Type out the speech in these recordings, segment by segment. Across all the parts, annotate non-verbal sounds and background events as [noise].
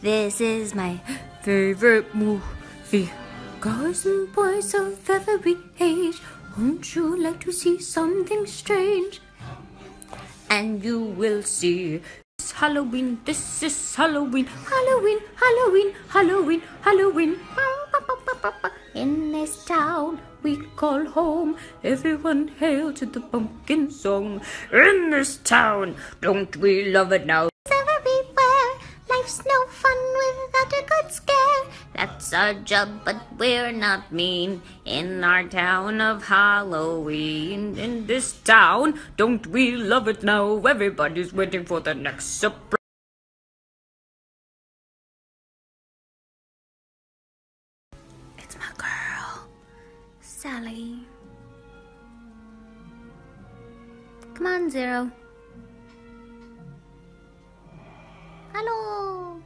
This is my favorite movie. Girls and boys of every age, won't you like to see something strange? And you will see. It's Halloween, this is Halloween, Halloween, Halloween, Halloween, Halloween. In this town we call home, everyone hail to the pumpkin song. In this town, don't we love it now? Everywhere, life's no fun without a good scare. That's our job, but we're not mean. In our town of Halloween, in this town, don't we love it now? Everybody's waiting for the next surprise. Sally. Come on, Zero. Hello.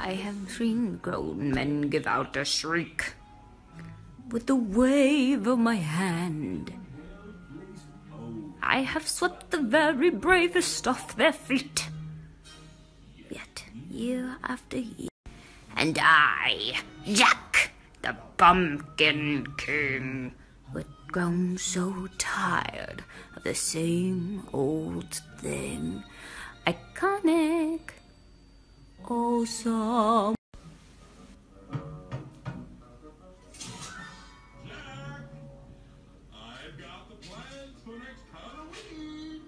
I have seen grown men give out a shriek with the wave of my hand. I have swept the very bravest off their feet. Yet, year after year, and I, Jack, Pumpkin King, would grown so tired of the same old thing. Iconic, awesome. I've got the plans for next Halloween.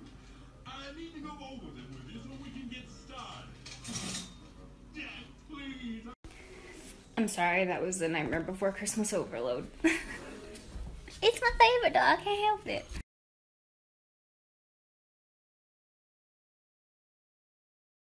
I need to go over them I'm sorry, that was the Nightmare Before Christmas overload. [laughs] It's my favorite dog. I can't help it.